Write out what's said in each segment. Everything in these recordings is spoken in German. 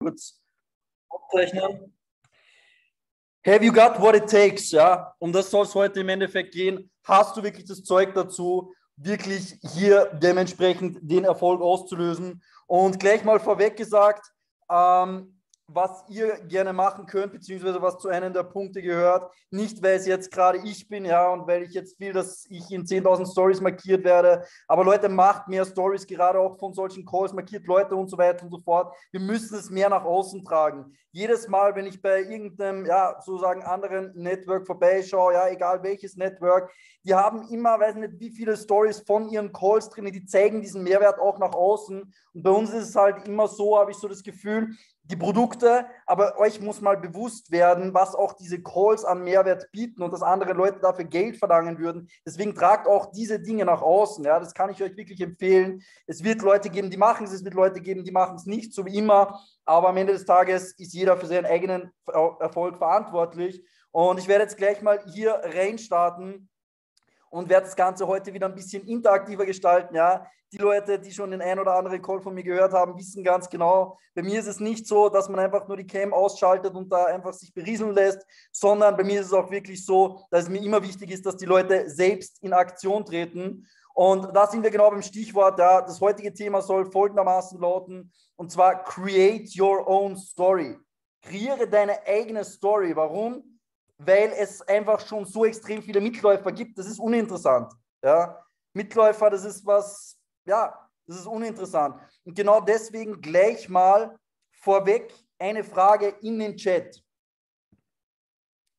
kurz aufzeichnen. Have you got what it takes? Ja, um das soll es heute im Endeffekt gehen. Hast du wirklich das Zeug dazu, wirklich hier dementsprechend den Erfolg auszulösen? Und gleich mal vorweg gesagt, ähm, was ihr gerne machen könnt, beziehungsweise was zu einem der Punkte gehört. Nicht, weil es jetzt gerade ich bin, ja, und weil ich jetzt will, dass ich in 10.000 Stories markiert werde. Aber Leute, macht mehr Stories, gerade auch von solchen Calls, markiert Leute und so weiter und so fort. Wir müssen es mehr nach außen tragen. Jedes Mal, wenn ich bei irgendeinem, ja, sozusagen anderen Network vorbeischaue, ja, egal welches Network, die haben immer, weiß nicht, wie viele Stories von ihren Calls drin, die zeigen diesen Mehrwert auch nach außen. Und bei uns ist es halt immer so, habe ich so das Gefühl, die Produkte, aber euch muss mal bewusst werden, was auch diese Calls an Mehrwert bieten und dass andere Leute dafür Geld verlangen würden. Deswegen tragt auch diese Dinge nach außen. Ja, das kann ich euch wirklich empfehlen. Es wird Leute geben, die machen es, es wird Leute geben, die machen es nicht, so wie immer. Aber am Ende des Tages ist jeder für seinen eigenen Erfolg verantwortlich. Und ich werde jetzt gleich mal hier reinstarten und werde das Ganze heute wieder ein bisschen interaktiver gestalten. Ja, die Leute, die schon den ein oder anderen Call von mir gehört haben, wissen ganz genau, bei mir ist es nicht so, dass man einfach nur die Cam ausschaltet und da einfach sich berieseln lässt, sondern bei mir ist es auch wirklich so, dass es mir immer wichtig ist, dass die Leute selbst in Aktion treten. Und da sind wir genau beim Stichwort. Ja, das heutige Thema soll folgendermaßen lauten, und zwar Create Your Own Story. Kreiere deine eigene Story. Warum? Weil es einfach schon so extrem viele Mitläufer gibt. Das ist uninteressant. Ja? Mitläufer, das ist was, ja, das ist uninteressant. Und genau deswegen gleich mal vorweg eine Frage in den Chat.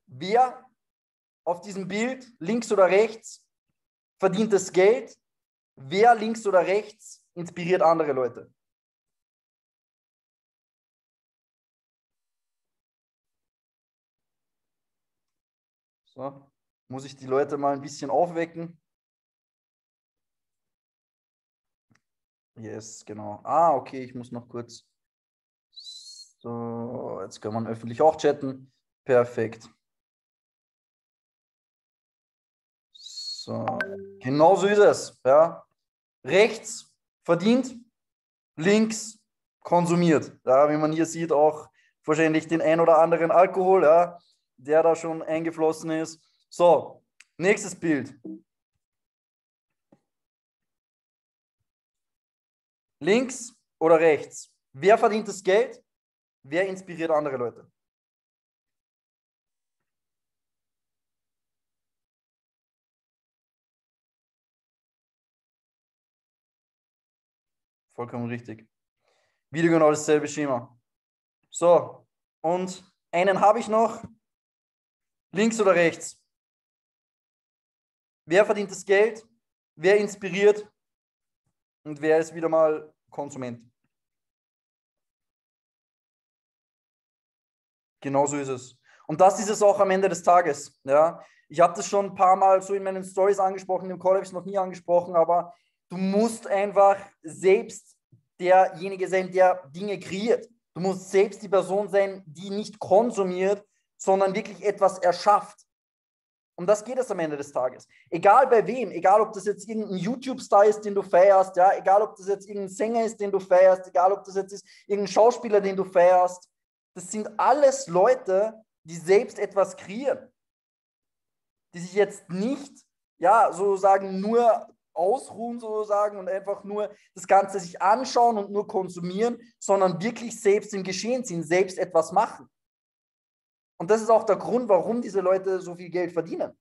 Wer auf diesem Bild, links oder rechts, verdient das Geld? Wer links oder rechts inspiriert andere Leute? So, muss ich die Leute mal ein bisschen aufwecken? Yes, genau. Ah, okay, ich muss noch kurz. So, jetzt kann man öffentlich auch chatten. Perfekt. So, genau so ist es. Ja. Rechts verdient, links konsumiert. Ja, wie man hier sieht, auch wahrscheinlich den ein oder anderen Alkohol, ja, der da schon eingeflossen ist. So, nächstes Bild. Links oder rechts? Wer verdient das Geld? Wer inspiriert andere Leute? Vollkommen richtig. Wieder genau dasselbe Schema. So, und einen habe ich noch. Links oder rechts? Wer verdient das Geld? Wer inspiriert? und wer ist wieder mal Konsument. Genauso ist es. Und das ist es auch am Ende des Tages. Ja? Ich habe das schon ein paar Mal so in meinen Stories angesprochen, im Call habe ich es noch nie angesprochen, aber du musst einfach selbst derjenige sein, der Dinge kreiert. Du musst selbst die Person sein, die nicht konsumiert, sondern wirklich etwas erschafft. Um das geht es am Ende des Tages. Egal bei wem, egal ob das jetzt irgendein YouTube-Star ist, den du feierst, ja, egal ob das jetzt irgendein Sänger ist, den du feierst, egal ob das jetzt ist irgendein Schauspieler, den du feierst, das sind alles Leute, die selbst etwas kreieren. Die sich jetzt nicht, ja, sozusagen nur ausruhen sozusagen und einfach nur das Ganze sich anschauen und nur konsumieren, sondern wirklich selbst im Geschehen sind, selbst etwas machen. Und das ist auch der Grund, warum diese Leute so viel Geld verdienen.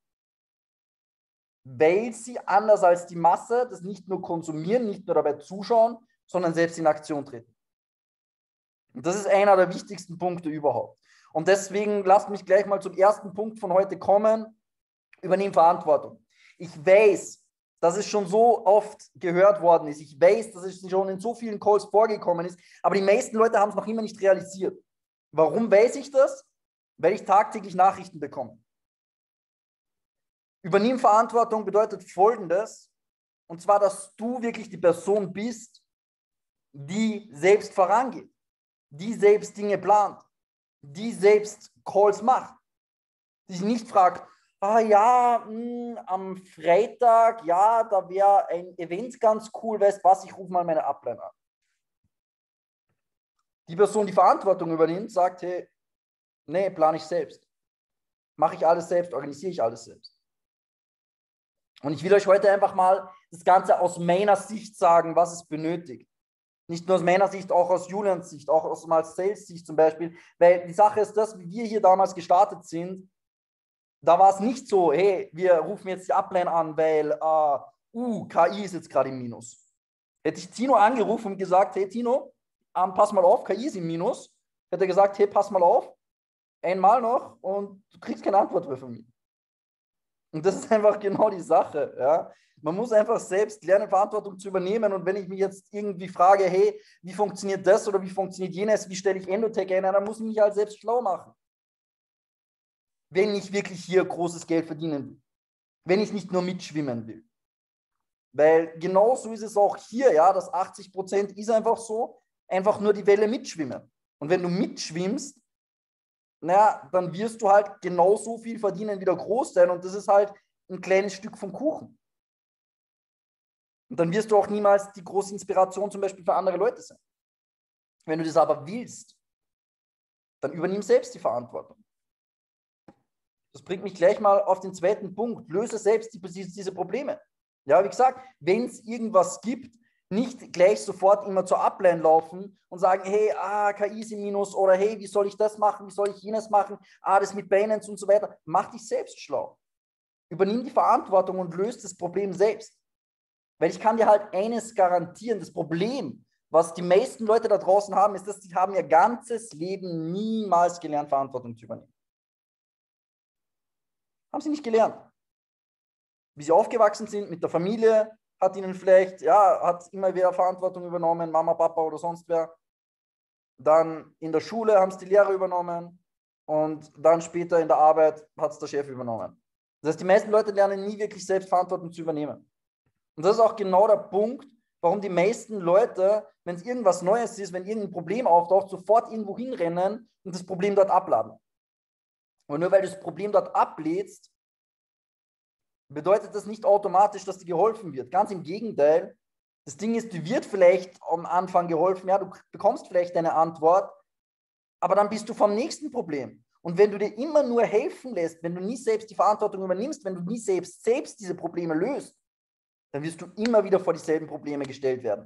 Weil sie anders als die Masse das nicht nur konsumieren, nicht nur dabei zuschauen, sondern selbst in Aktion treten. Und das ist einer der wichtigsten Punkte überhaupt. Und deswegen lasst mich gleich mal zum ersten Punkt von heute kommen. Übernehmen Verantwortung. Ich weiß, dass es schon so oft gehört worden ist. Ich weiß, dass es schon in so vielen Calls vorgekommen ist. Aber die meisten Leute haben es noch immer nicht realisiert. Warum weiß ich das? Weil ich tagtäglich Nachrichten bekomme. Übernimm Verantwortung bedeutet Folgendes, und zwar, dass du wirklich die Person bist, die selbst vorangeht, die selbst Dinge plant, die selbst Calls macht, die sich nicht fragt, ah ja, mh, hm, am Freitag, ja, da wäre ein Event ganz cool, weißt was, ich rufe mal meine Upline an. Die Person, die Verantwortung übernimmt, sagt, hey, nee, plane ich selbst. Mache ich alles selbst, organisiere ich alles selbst. Und ich will euch heute einfach mal das Ganze aus meiner Sicht sagen, was es benötigt. Nicht nur aus meiner Sicht, auch aus Julians Sicht, auch aus mal Sales-Sicht zum Beispiel. Weil die Sache ist das, wie wir hier damals gestartet sind, da war es nicht so, hey, wir rufen jetzt die Upline an, weil, uh, uh KI ist jetzt gerade im Minus. Hätte ich Tino angerufen und gesagt, hey Tino, um, pass mal auf, KI ist im Minus, hätte er gesagt, hey, pass mal auf, einmal noch und du kriegst keine Antwort mehr von mir. Und das ist einfach genau die Sache. Ja? Man muss einfach selbst lernen, Verantwortung zu übernehmen. Und wenn ich mich jetzt irgendwie frage, hey, wie funktioniert das oder wie funktioniert jenes, wie stelle ich Endotech ein, dann muss ich mich halt selbst schlau machen. Wenn ich wirklich hier großes Geld verdienen will. Wenn ich nicht nur mitschwimmen will. Weil genauso ist es auch hier, ja, das 80 Prozent ist einfach so, einfach nur die Welle mitschwimmen. Und wenn du mitschwimmst, naja, dann wirst du halt genauso viel verdienen wie der Großteil und das ist halt ein kleines Stück vom Kuchen. Und dann wirst du auch niemals die große Inspiration zum Beispiel für andere Leute sein. Wenn du das aber willst, dann übernimm selbst die Verantwortung. Das bringt mich gleich mal auf den zweiten Punkt. Löse selbst die, diese Probleme. Ja, wie gesagt, wenn es irgendwas gibt, nicht gleich sofort immer zur Upline laufen und sagen, hey, ah, KI im Minus oder hey, wie soll ich das machen, wie soll ich jenes machen, ah, das mit Binance und so weiter. Mach dich selbst schlau. Übernimm die Verantwortung und löse das Problem selbst. Weil ich kann dir halt eines garantieren, das Problem, was die meisten Leute da draußen haben, ist, dass sie haben ihr ganzes Leben niemals gelernt, Verantwortung zu übernehmen. Haben sie nicht gelernt. Wie sie aufgewachsen sind mit der Familie, hat ihnen vielleicht, ja, hat immer wer Verantwortung übernommen, Mama, Papa oder sonst wer. Dann in der Schule haben es die Lehrer übernommen und dann später in der Arbeit hat es der Chef übernommen. Das heißt, die meisten Leute lernen nie wirklich selbst Verantwortung zu übernehmen. Und das ist auch genau der Punkt, warum die meisten Leute, wenn es irgendwas Neues ist, wenn irgendein Problem auftaucht, sofort irgendwo hinrennen und das Problem dort abladen. Und nur weil du das Problem dort ablädst, bedeutet das nicht automatisch, dass dir geholfen wird. Ganz im Gegenteil. Das Ding ist, dir wird vielleicht am Anfang geholfen, ja, du bekommst vielleicht eine Antwort, aber dann bist du vom nächsten Problem. Und wenn du dir immer nur helfen lässt, wenn du nie selbst die Verantwortung übernimmst, wenn du nie selbst, selbst diese Probleme löst, dann wirst du immer wieder vor dieselben Probleme gestellt werden.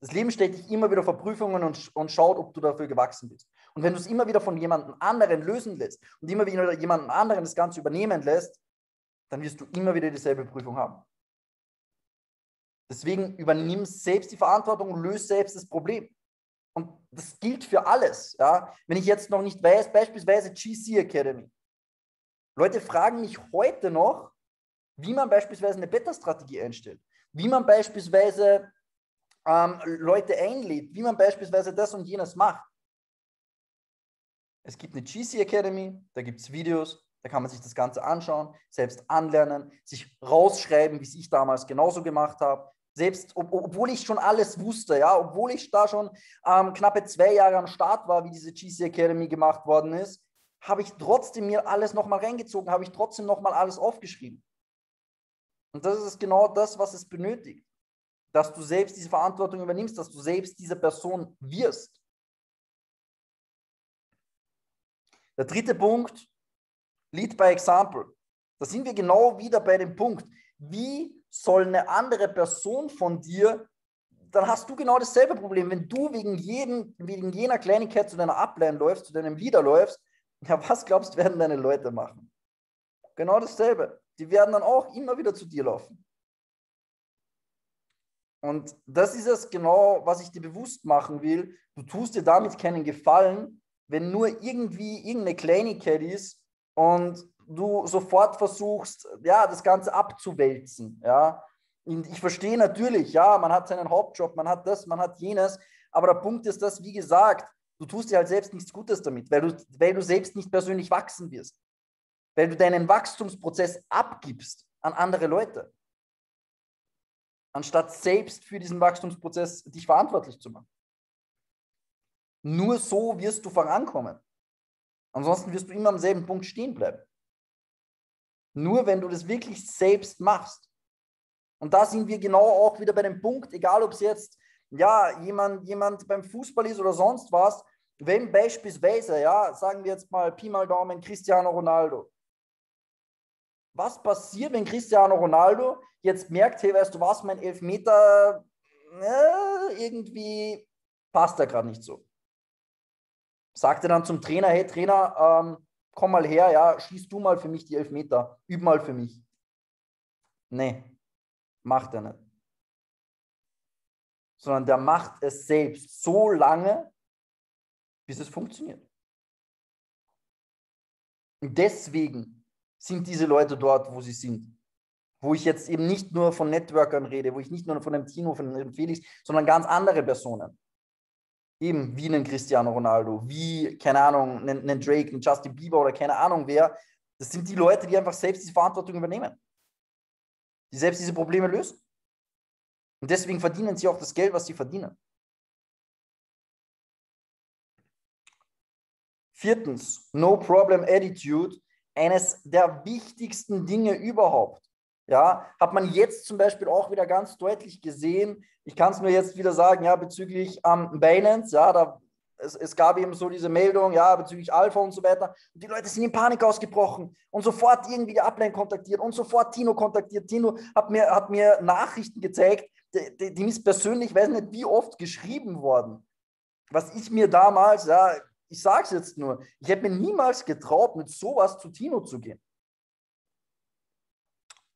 Das Leben stellt dich immer wieder vor Prüfungen und, und schaut, ob du dafür gewachsen bist. Und wenn du es immer wieder von jemandem anderen lösen lässt und immer wieder jemanden anderen das Ganze übernehmen lässt, dann wirst du immer wieder dieselbe Prüfung haben. Deswegen übernimm selbst die Verantwortung löse selbst das Problem. Und das gilt für alles. Ja? Wenn ich jetzt noch nicht weiß, beispielsweise GC Academy. Leute fragen mich heute noch, wie man beispielsweise eine Beta-Strategie einstellt, wie man beispielsweise ähm, Leute einlädt, wie man beispielsweise das und jenes macht. Es gibt eine GC Academy, da gibt es Videos, da kann man sich das Ganze anschauen, selbst anlernen, sich rausschreiben, wie es ich damals genauso gemacht habe. Selbst, ob, obwohl ich schon alles wusste, ja, obwohl ich da schon ähm, knappe zwei Jahre am Start war, wie diese GC Academy gemacht worden ist, habe ich trotzdem mir alles nochmal reingezogen, habe ich trotzdem nochmal alles aufgeschrieben. Und das ist genau das, was es benötigt. Dass du selbst diese Verantwortung übernimmst, dass du selbst diese Person wirst. Der dritte Punkt, Lead by Example. Da sind wir genau wieder bei dem Punkt, wie soll eine andere Person von dir, dann hast du genau dasselbe Problem. Wenn du wegen, jedem, wegen jener Kleinigkeit zu deiner Upline läufst, zu deinem Leader läufst, ja, was glaubst du, werden deine Leute machen? Genau dasselbe die werden dann auch immer wieder zu dir laufen. Und das ist es genau, was ich dir bewusst machen will. Du tust dir damit keinen Gefallen, wenn nur irgendwie irgendeine Kleinigkeit ist und du sofort versuchst, ja, das Ganze abzuwälzen. Ja. Und ich verstehe natürlich, ja, man hat seinen Hauptjob, man hat das, man hat jenes, aber der Punkt ist dass, wie gesagt, du tust dir halt selbst nichts Gutes damit, weil du, weil du selbst nicht persönlich wachsen wirst weil du deinen Wachstumsprozess abgibst an andere Leute, anstatt selbst für diesen Wachstumsprozess dich verantwortlich zu machen. Nur so wirst du vorankommen. Ansonsten wirst du immer am selben Punkt stehen bleiben. Nur wenn du das wirklich selbst machst. Und da sind wir genau auch wieder bei dem Punkt, egal ob es jetzt ja, jemand, jemand beim Fußball ist oder sonst was, wenn beispielsweise, ja, sagen wir jetzt mal Pi mal Daumen, Cristiano Ronaldo. Was passiert, wenn Cristiano Ronaldo jetzt merkt, hey, weißt du was, mein Elfmeter äh, irgendwie passt da gerade nicht so. Sagt er dann zum Trainer, hey Trainer, ähm, komm mal her, ja, schieß du mal für mich die Elfmeter, üb mal für mich. Nee, macht er nicht. Sondern der macht es selbst so lange, bis es funktioniert. Und deswegen sind diese Leute dort, wo sie sind. Wo ich jetzt eben nicht nur von Networkern rede, wo ich nicht nur von einem Tino, von einem Felix, sondern ganz andere Personen. Eben wie einen Cristiano Ronaldo, wie, keine Ahnung, einen, einen Drake, einen Justin Bieber oder keine Ahnung wer. Das sind die Leute, die einfach selbst diese Verantwortung übernehmen. Die selbst diese Probleme lösen. Und deswegen verdienen sie auch das Geld, was sie verdienen. Viertens, No Problem Attitude, eines der wichtigsten Dinge überhaupt. Ja, hat man jetzt zum Beispiel auch wieder ganz deutlich gesehen. Ich kann es nur jetzt wieder sagen, ja, bezüglich ähm, Binance, ja, da, es, es gab eben so diese Meldung, ja, bezüglich Alpha und so weiter. Und die Leute sind in Panik ausgebrochen und sofort irgendwie die Upline kontaktiert und sofort Tino kontaktiert. Tino hat mir, hat mir Nachrichten gezeigt, die, die, die ist persönlich, weiß nicht, wie oft geschrieben worden. Was ich mir damals, ja, ich sage es jetzt nur, ich hätte mir niemals getraut, mit sowas zu Tino zu gehen.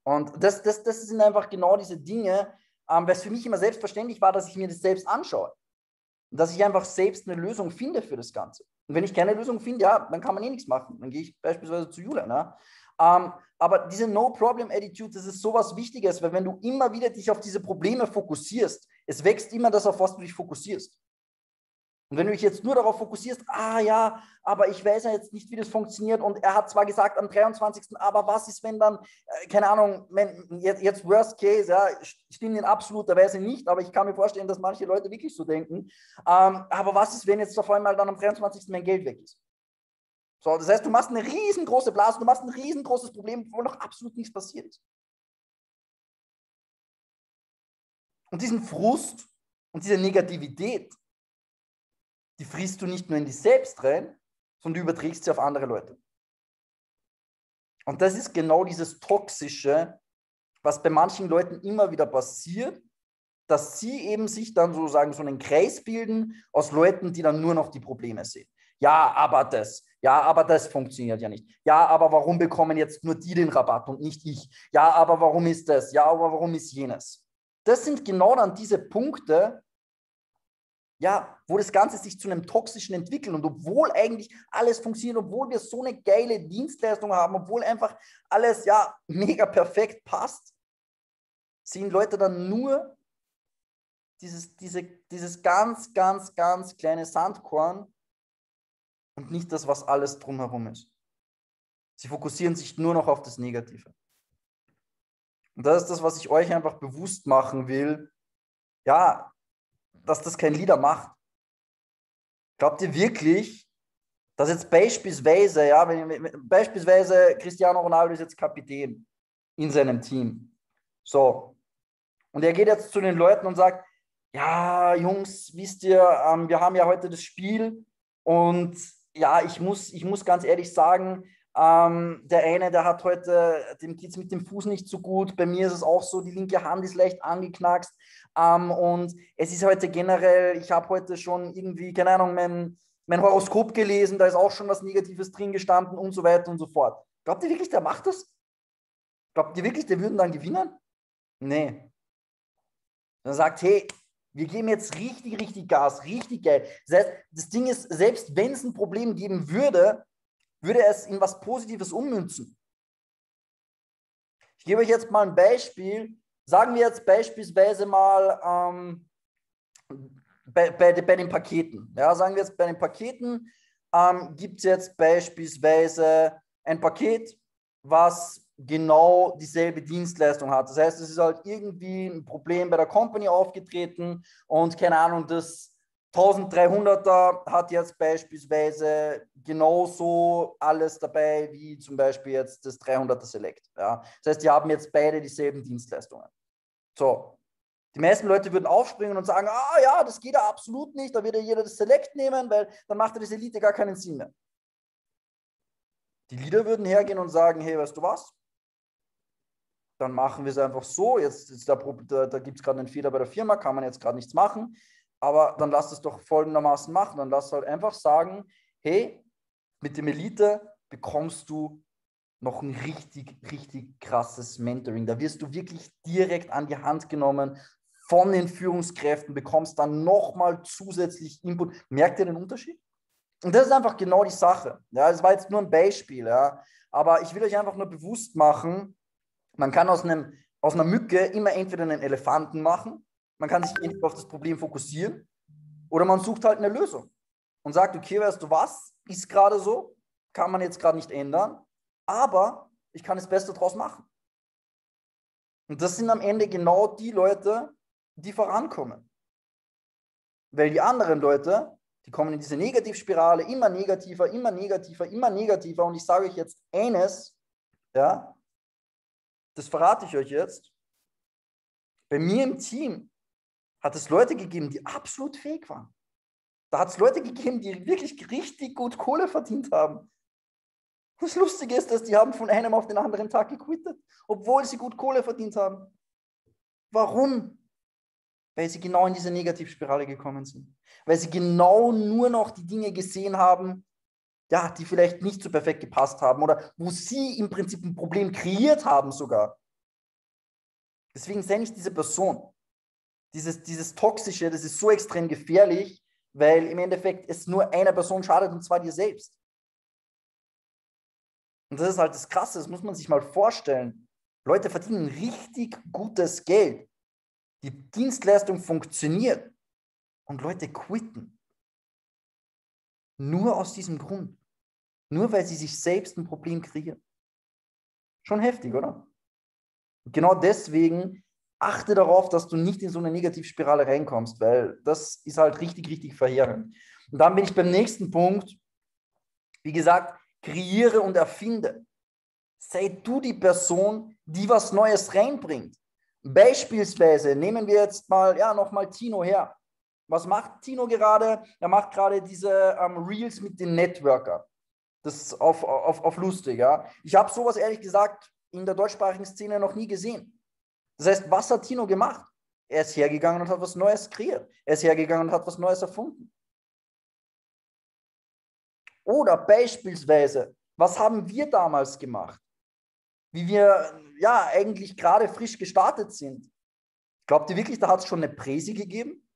Und das, das, das sind einfach genau diese Dinge, ähm, weil für mich immer selbstverständlich war, dass ich mir das selbst anschaue. Und dass ich einfach selbst eine Lösung finde für das Ganze. Und wenn ich keine Lösung finde, ja, dann kann man eh nichts machen. Dann gehe ich beispielsweise zu Julian. Ja? Ähm, aber diese No-Problem-Attitude, das ist sowas Wichtiges, weil wenn du immer wieder dich auf diese Probleme fokussierst, es wächst immer das, auf was du dich fokussierst. Und wenn du dich jetzt nur darauf fokussierst, ah ja, aber ich weiß ja jetzt nicht, wie das funktioniert und er hat zwar gesagt am 23., aber was ist, wenn dann, äh, keine Ahnung, wenn jetzt, jetzt Worst Case, ja, stimmt in absoluter Weise nicht, aber ich kann mir vorstellen, dass manche Leute wirklich so denken. Ähm, aber was ist, wenn jetzt auf einmal dann am 23. mein Geld weg ist? So, das heißt, du machst eine riesengroße Blase, du machst ein riesengroßes Problem, wo noch absolut nichts passiert ist. Und diesen Frust und diese Negativität, die frisst du nicht nur in dich selbst rein, sondern du überträgst sie auf andere Leute. Und das ist genau dieses Toxische, was bei manchen Leuten immer wieder passiert, dass sie eben sich dann sozusagen so einen Kreis bilden aus Leuten, die dann nur noch die Probleme sehen. Ja, aber das. Ja, aber das funktioniert ja nicht. Ja, aber warum bekommen jetzt nur die den Rabatt und nicht ich? Ja, aber warum ist das? Ja, aber warum ist jenes? Das sind genau dann diese Punkte, ja, wo das Ganze sich zu einem toxischen entwickelt und obwohl eigentlich alles funktioniert, obwohl wir so eine geile Dienstleistung haben, obwohl einfach alles ja mega perfekt passt, sehen Leute dann nur dieses, diese, dieses ganz, ganz, ganz kleine Sandkorn und nicht das, was alles drumherum ist. Sie fokussieren sich nur noch auf das Negative. Und das ist das, was ich euch einfach bewusst machen will. Ja, dass das kein Leader macht? Glaubt ihr wirklich, dass jetzt beispielsweise, ja, wenn, beispielsweise Cristiano Ronaldo ist jetzt Kapitän in seinem Team. So. Und er geht jetzt zu den Leuten und sagt, ja, Jungs, wisst ihr, ähm, wir haben ja heute das Spiel und ja, ich muss, ich muss ganz ehrlich sagen, ähm, der eine, der hat heute, dem geht es mit dem Fuß nicht so gut. Bei mir ist es auch so, die linke Hand ist leicht angeknackst. Ähm, und es ist heute generell, ich habe heute schon irgendwie, keine Ahnung, mein, mein Horoskop gelesen, da ist auch schon was Negatives drin gestanden und so weiter und so fort. Glaubt ihr wirklich, der macht das? Glaubt ihr wirklich, der würden dann gewinnen? Nee. Er sagt, hey, wir geben jetzt richtig, richtig Gas, richtig geil. Das heißt, das Ding ist, selbst wenn es ein Problem geben würde, würde es in was Positives ummünzen. Ich gebe euch jetzt mal ein Beispiel. Sagen wir jetzt beispielsweise mal ähm, bei, bei, bei, den Paketen. Ja, sagen wir jetzt bei den Paketen ähm, gibt es jetzt beispielsweise ein Paket, was genau dieselbe Dienstleistung hat. Das heißt, es ist halt irgendwie ein Problem bei der Company aufgetreten und keine Ahnung, das 1300er hat jetzt beispielsweise genauso alles dabei wie zum Beispiel jetzt das 300er Select. Ja. Das heißt, die haben jetzt beide dieselben Dienstleistungen. So, Die meisten Leute würden aufspringen und sagen, ah ja, das geht ja absolut nicht, da wird ja jeder das Select nehmen, weil dann macht ja diese Elite gar keinen Sinn mehr. Die Leader würden hergehen und sagen, hey, weißt du was? Dann machen wir es einfach so. Jetzt, jetzt da, da, da gibt es gerade einen Fehler bei der Firma, kann man jetzt gerade nichts machen. Aber dann lass es doch folgendermaßen machen. Dann lass halt einfach sagen, hey, mit dem Elite bekommst du noch ein richtig, richtig krasses Mentoring. Da wirst du wirklich direkt an die Hand genommen von den Führungskräften, bekommst dann nochmal zusätzlich Input. Merkt ihr den Unterschied? Und das ist einfach genau die Sache. Ja, das war jetzt nur ein Beispiel, ja. Aber ich will euch einfach nur bewusst machen, man kann aus, einem, aus einer Mücke immer entweder einen Elefanten machen, man kann sich entweder auf das Problem fokussieren, oder man sucht halt eine Lösung und sagt, okay, weißt du was, ist gerade so, kann man jetzt gerade nicht ändern, aber ich kann das Beste draus machen. Und das sind am Ende genau die Leute, die vorankommen. Weil die anderen Leute, die kommen in diese Negativspirale, immer negativer, immer negativer, immer negativer. Und ich sage euch jetzt eines, ja, das verrate ich euch jetzt. Bei mir im Team hat es Leute gegeben, die absolut fähig waren. Da hat es Leute gegeben, die wirklich richtig gut Kohle verdient haben. Das Lustige ist, dass die haben von einem auf den anderen Tag gequittet, obwohl sie gut Kohle verdient haben. Warum? Weil sie genau in diese Negativspirale gekommen sind. Weil sie genau nur noch die Dinge gesehen haben, ja, die vielleicht nicht so perfekt gepasst haben oder wo sie im Prinzip ein Problem kreiert haben sogar. Deswegen sei nicht diese Person. Dieses, dieses Toxische, das ist so extrem gefährlich, weil im Endeffekt es nur einer Person schadet und zwar dir selbst. Und das ist halt das Krasse, das muss man sich mal vorstellen. Leute verdienen richtig gutes Geld. Die Dienstleistung funktioniert und Leute quitten. Nur aus diesem Grund. Nur weil sie sich selbst ein Problem kreieren. Schon heftig, oder? Genau deswegen achte darauf, dass du nicht in so eine Negativspirale reinkommst, weil das ist halt richtig, richtig verheerend. Und dann bin ich beim nächsten Punkt. Wie gesagt, kreiere und erfinde. Sei du die Person, die was Neues reinbringt. Beispielsweise nehmen wir jetzt mal, ja, nochmal Tino her. Was macht Tino gerade? Er macht gerade diese ähm, Reels mit den Networker. Das ist auf, auf, auf lustig, ja. Ich habe sowas ehrlich gesagt in der deutschsprachigen Szene noch nie gesehen. Das heißt, was hat Tino gemacht? Er ist hergegangen und hat was Neues kreiert. Er ist hergegangen und hat was Neues erfunden. Oder beispielsweise, was haben wir damals gemacht? Wie wir ja eigentlich gerade frisch gestartet sind. Glaubt ihr wirklich, da hat es schon eine Präsi gegeben?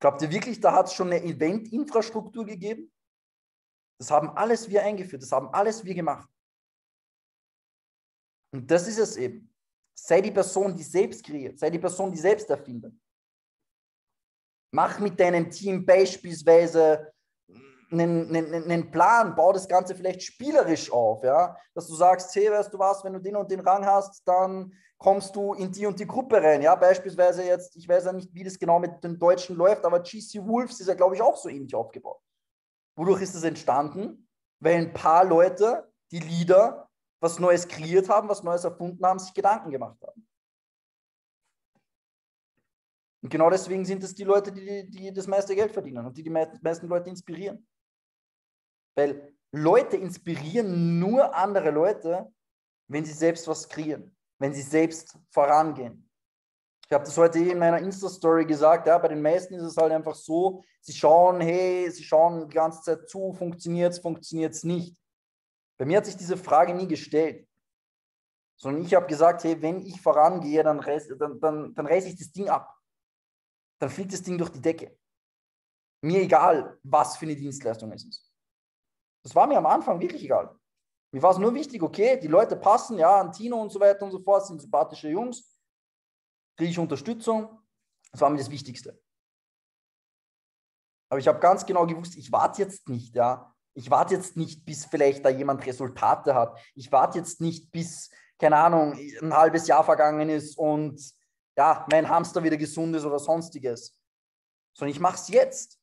Glaubt ihr wirklich, da hat es schon eine Event-Infrastruktur gegeben? Das haben alles wir eingeführt, das haben alles wir gemacht. Und das ist es eben. Sei die Person, die selbst kreiert, sei die Person, die selbst erfindet. Mach mit deinem Team beispielsweise einen, einen, einen Plan, bau das Ganze vielleicht spielerisch auf, ja, dass du sagst, hey, weißt du was, wenn du den und den Rang hast, dann kommst du in die und die Gruppe rein, ja, beispielsweise jetzt, ich weiß ja nicht, wie das genau mit den Deutschen läuft, aber GC Wolves ist ja, glaube ich, auch so ähnlich aufgebaut. Wodurch ist es entstanden? Weil ein paar Leute, die Leader, was Neues kreiert haben, was Neues erfunden haben, sich Gedanken gemacht haben. Und genau deswegen sind es die Leute, die, die das meiste Geld verdienen und die die meisten Leute inspirieren. Weil Leute inspirieren nur andere Leute, wenn sie selbst was kreieren, wenn sie selbst vorangehen. Ich habe das heute in meiner Insta-Story gesagt, ja, bei den meisten ist es halt einfach so, sie schauen, hey, sie schauen die ganze Zeit zu, funktioniert es, funktioniert es nicht. Bei mir hat sich diese Frage nie gestellt, sondern ich habe gesagt, hey, wenn ich vorangehe, dann reiße dann, dann, dann reiß ich das Ding ab. Dann fliegt das Ding durch die Decke. Mir egal, was für eine Dienstleistung es ist. Das war mir am Anfang wirklich egal. Mir war es nur wichtig, okay, die Leute passen, ja, an Tino und so weiter und so fort, sind sympathische Jungs, kriege ich Unterstützung. Das war mir das Wichtigste. Aber ich habe ganz genau gewusst, ich warte jetzt nicht, ja. Ich warte jetzt nicht, bis vielleicht da jemand Resultate hat. Ich warte jetzt nicht, bis, keine Ahnung, ein halbes Jahr vergangen ist und ja, mein Hamster wieder gesund ist oder sonstiges. Sondern ich mache es jetzt.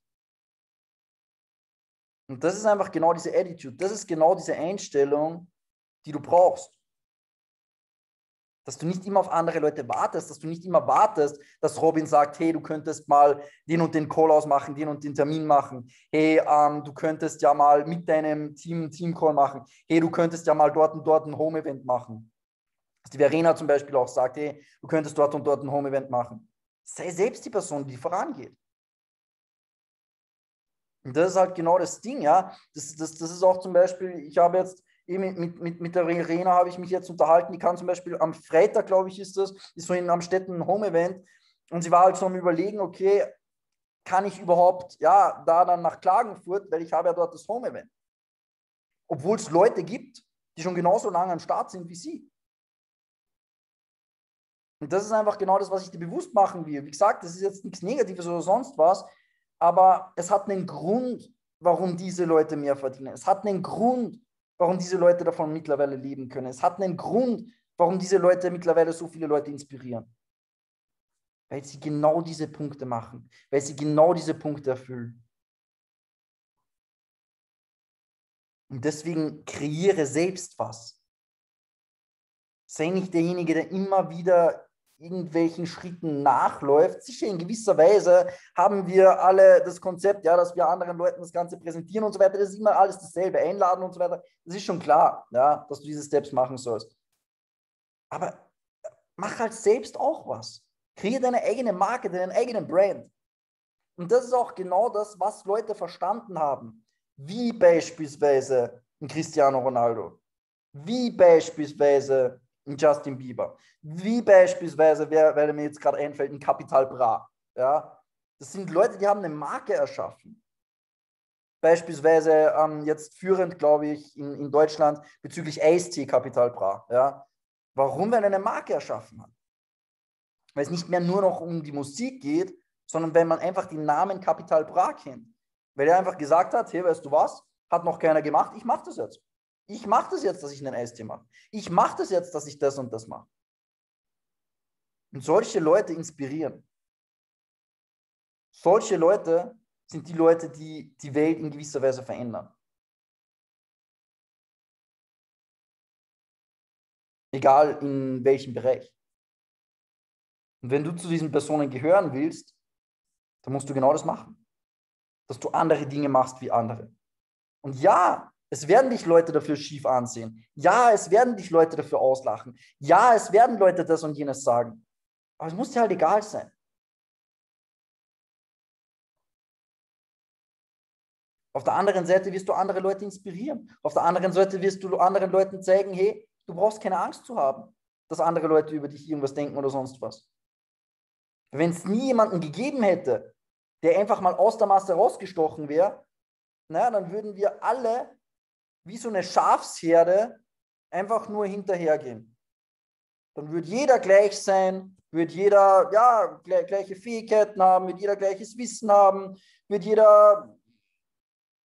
Und das ist einfach genau diese Attitude, das ist genau diese Einstellung, die du brauchst. Dass du nicht immer auf andere Leute wartest, dass du nicht immer wartest, dass Robin sagt, hey, du könntest mal den und den Call ausmachen, den und den Termin machen. Hey, ähm, du könntest ja mal mit deinem Team einen Team-Call machen. Hey, du könntest ja mal dort und dort ein Home-Event machen. Dass die Verena zum Beispiel auch sagt, hey, du könntest dort und dort ein Home-Event machen. Sei selbst die Person, die vorangeht. Und das ist halt genau das Ding, ja. Das, das, das ist auch zum Beispiel, ich habe jetzt mit, mit, mit der Verena habe ich mich jetzt unterhalten, die kann zum Beispiel am Freitag, glaube ich, ist das, ist so in am Städten ein Home-Event und sie war halt so am überlegen, okay, kann ich überhaupt, ja, da dann nach Klagenfurt, weil ich habe ja dort das Home-Event. Obwohl es Leute gibt, die schon genauso lange am Start sind wie sie. Und das ist einfach genau das, was ich dir bewusst machen will. Wie gesagt, das ist jetzt nichts Negatives oder sonst was, aber es hat einen Grund, warum diese Leute mehr verdienen. Es hat einen Grund, warum diese Leute davon mittlerweile leben können. Es hat einen Grund, warum diese Leute mittlerweile so viele Leute inspirieren. Weil sie genau diese Punkte machen, weil sie genau diese Punkte erfüllen. Und deswegen kreiere selbst was. Sei nicht derjenige, der immer wieder irgendwelchen Schritten nachläuft. Sicher in gewisser Weise haben wir alle das Konzept, ja, dass wir anderen Leuten das Ganze präsentieren und so weiter. Das ist immer alles dasselbe, einladen und so weiter. Das ist schon klar, ja, dass du diese Steps machen sollst. Aber mach halt selbst auch was. Kreiere deine eigene Marke, deinen eigenen Brand. Und das ist auch genau das, was Leute verstanden haben. Wie beispielsweise ein Cristiano Ronaldo. Wie beispielsweise Justin Bieber. Wie beispielsweise, wer, wer mir jetzt gerade einfällt, ein Capital Bra. Ja? Das sind Leute, die haben eine Marke erschaffen. Beispielsweise ähm, jetzt führend, glaube ich, in, in Deutschland bezüglich Ice-T Capital Bra. Ja? Warum? Weil er eine Marke erschaffen hat. Weil es nicht mehr nur noch um die Musik geht, sondern wenn man einfach den Namen Capital Bra kennt. Weil er einfach gesagt hat, hey, weißt du was, hat noch keiner gemacht, ich mache das jetzt. Ich mache das jetzt, dass ich einen Eistee mache. Ich mache das jetzt, dass ich das und das mache. Und solche Leute inspirieren. Solche Leute sind die Leute, die die Welt in gewisser Weise verändern. Egal in welchem Bereich. Und wenn du zu diesen Personen gehören willst, dann musst du genau das machen. Dass du andere Dinge machst wie andere. Und ja, es werden dich Leute dafür schief ansehen. Ja, es werden dich Leute dafür auslachen. Ja, es werden Leute das und jenes sagen. Aber es muss dir halt egal sein. Auf der anderen Seite wirst du andere Leute inspirieren. Auf der anderen Seite wirst du anderen Leuten zeigen, hey, du brauchst keine Angst zu haben, dass andere Leute über dich irgendwas denken oder sonst was. Wenn es nie jemanden gegeben hätte, der einfach mal aus der Masse rausgestochen wäre, naja, dann würden wir alle wie so eine Schafsherde einfach nur hinterhergehen. Dann wird jeder gleich sein, wird jeder ja, gleiche Fähigkeiten haben, wird jeder gleiches Wissen haben, wird jeder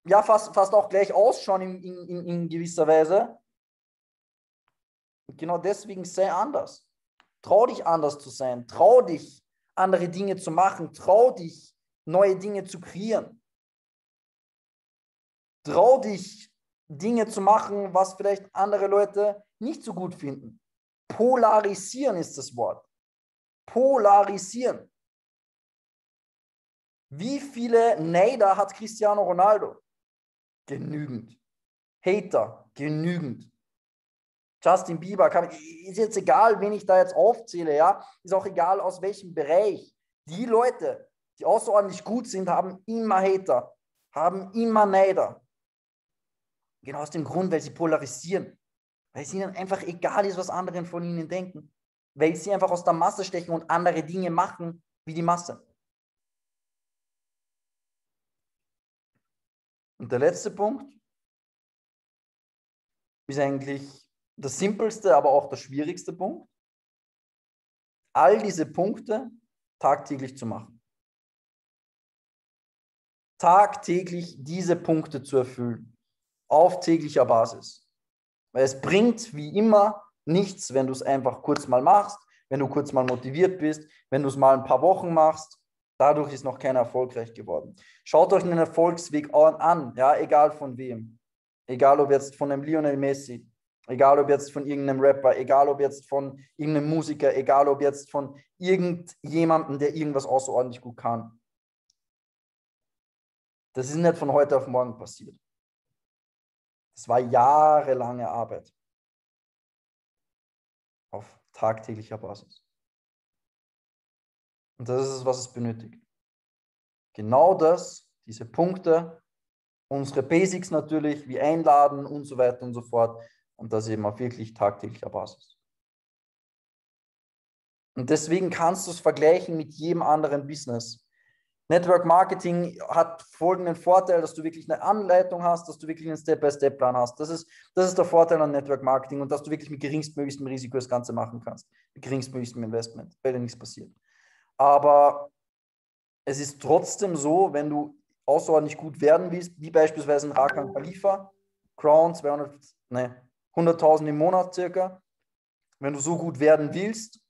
ja fast, fast auch gleich ausschauen in, in, in gewisser Weise. Und genau deswegen sei anders. Trau dich anders zu sein, trau dich andere Dinge zu machen, trau dich neue Dinge zu kreieren. Trau dich Dinge zu machen, was vielleicht andere Leute nicht so gut finden. Polarisieren ist das Wort. Polarisieren. Wie viele Neider hat Cristiano Ronaldo? Genügend. Hater, genügend. Justin Bieber, kann, ist jetzt egal, wen ich da jetzt aufzähle, ja, ist auch egal aus welchem Bereich. Die Leute, die außerordentlich gut sind, haben immer Hater, haben immer Neider. Genau aus dem Grund, weil sie polarisieren. Weil es ihnen einfach egal ist, was andere von ihnen denken. Weil sie einfach aus der Masse stechen und andere Dinge machen wie die Masse. Und der letzte Punkt ist eigentlich das simpelste, aber auch der schwierigste Punkt. All diese Punkte tagtäglich zu machen. Tagtäglich diese Punkte zu erfüllen auf täglicher Basis. Weil es bringt wie immer nichts, wenn du es einfach kurz mal machst, wenn du kurz mal motiviert bist, wenn du es mal ein paar Wochen machst. Dadurch ist noch keiner erfolgreich geworden. Schaut euch einen Erfolgsweg an, ja, egal von wem. Egal ob jetzt von einem Lionel Messi, Egal ob jetzt von irgendeinem Rapper, egal ob jetzt von irgendeinem Musiker, egal ob jetzt von irgendjemandem, der irgendwas außerordentlich gut kann. Das ist nicht von heute auf morgen passiert. Das war jahrelange Arbeit auf tagtäglicher Basis. Und das ist es, was es benötigt. Genau das, diese Punkte, unsere Basics natürlich, wie einladen und so weiter und so fort. Und das eben auf wirklich tagtäglicher Basis. Und deswegen kannst du es vergleichen mit jedem anderen Business. Network Marketing hat folgenden Vorteil, dass du wirklich eine Anleitung hast, dass du wirklich einen Step-by-Step-Plan hast. Das ist, das ist der Vorteil an Network Marketing und dass du wirklich mit geringstmöglichstem Risiko das Ganze machen kannst. Mit geringstmöglichstem Investment, weil dir nichts passiert. Aber es ist trotzdem so, wenn du außerordentlich gut werden willst, wie beispielsweise ein Hakan Khalifa, Crown 200, ne, 100.000 im Monat circa, wenn du so gut werden willst,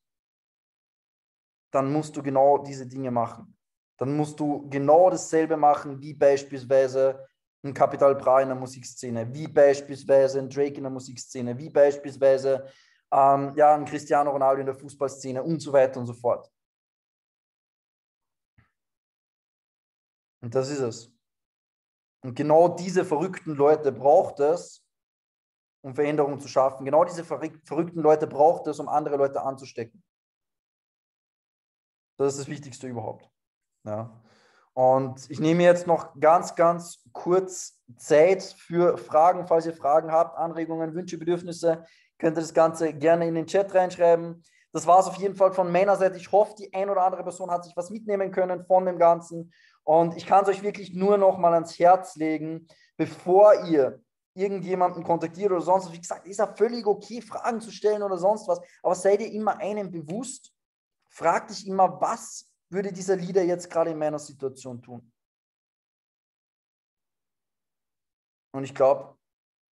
dann musst du genau diese Dinge machen dann musst du genau dasselbe machen wie beispielsweise ein Capital Bra in der Musikszene, wie beispielsweise ein Drake in der Musikszene, wie beispielsweise ähm, ja, ein Cristiano Ronaldo in der Fußballszene und so weiter und so fort. Und das ist es. Und genau diese verrückten Leute braucht es, um Veränderungen zu schaffen. Genau diese verrückten Leute braucht es, um andere Leute anzustecken. Das ist das Wichtigste überhaupt. Ja. Und ich nehme jetzt noch ganz, ganz kurz Zeit für Fragen. Falls ihr Fragen habt, Anregungen, Wünsche, Bedürfnisse, könnt ihr das Ganze gerne in den Chat reinschreiben. Das war es auf jeden Fall von meiner Seite. Ich hoffe, die ein oder andere Person hat sich was mitnehmen können von dem Ganzen. Und ich kann es euch wirklich nur noch mal ans Herz legen, bevor ihr irgendjemanden kontaktiert oder sonst was. Wie gesagt, ist ja völlig okay, Fragen zu stellen oder sonst was. Aber seid ihr immer einem bewusst. Fragt dich immer, was würde dieser Leader jetzt gerade in meiner Situation tun? Und ich glaube,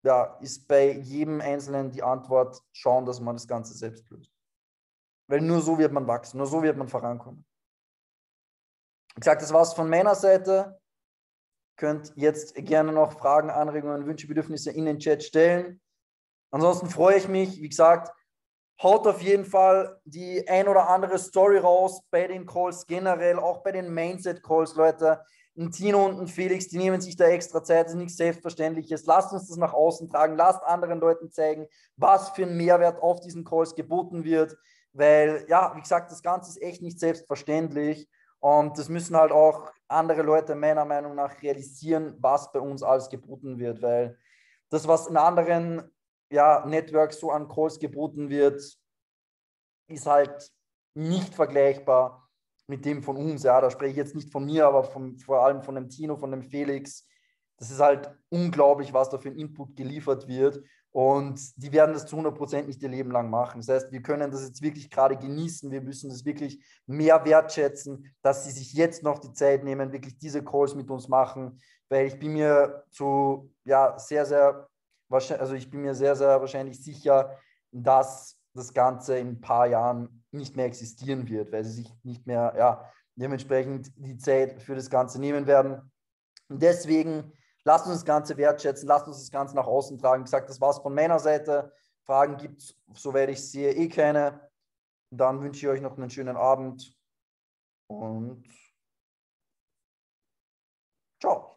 ja, ist bei jedem Einzelnen die Antwort, schauen, dass man das Ganze selbst löst. Weil nur so wird man wachsen, nur so wird man vorankommen. Wie gesagt, das war es von meiner Seite. Könnt jetzt gerne noch Fragen, Anregungen, Wünsche, Bedürfnisse in den Chat stellen. Ansonsten freue ich mich, wie gesagt, haut auf jeden Fall die ein oder andere Story raus bei den Calls generell, auch bei den Mindset-Calls, Leute. Ein Tino und ein Felix, die nehmen sich da extra Zeit, das ist nichts Selbstverständliches. Lasst uns das nach außen tragen, lasst anderen Leuten zeigen, was für ein Mehrwert auf diesen Calls geboten wird, weil, ja, wie gesagt, das Ganze ist echt nicht selbstverständlich und das müssen halt auch andere Leute meiner Meinung nach realisieren, was bei uns alles geboten wird, weil das, was in anderen ja, Network so an Calls geboten wird, ist halt nicht vergleichbar mit dem von uns. Ja, da spreche ich jetzt nicht von mir, aber vom, vor allem von dem Tino, von dem Felix. Das ist halt unglaublich, was da für ein Input geliefert wird. Und die werden das zu 100% nicht ihr Leben lang machen. Das heißt, wir können das jetzt wirklich gerade genießen. Wir müssen das wirklich mehr wertschätzen, dass sie sich jetzt noch die Zeit nehmen, wirklich diese Calls mit uns machen. Weil ich bin mir zu ja, sehr, sehr also ich bin mir sehr, sehr wahrscheinlich sicher, dass das Ganze in ein paar Jahren nicht mehr existieren wird, weil sie sich nicht mehr, ja, dementsprechend die Zeit für das Ganze nehmen werden. Und deswegen lasst uns das Ganze wertschätzen, lasst uns das Ganze nach außen tragen. Wie gesagt, das war es von meiner Seite. Fragen gibt es, soweit ich sehe, eh keine. Und dann wünsche ich euch noch einen schönen Abend und ciao.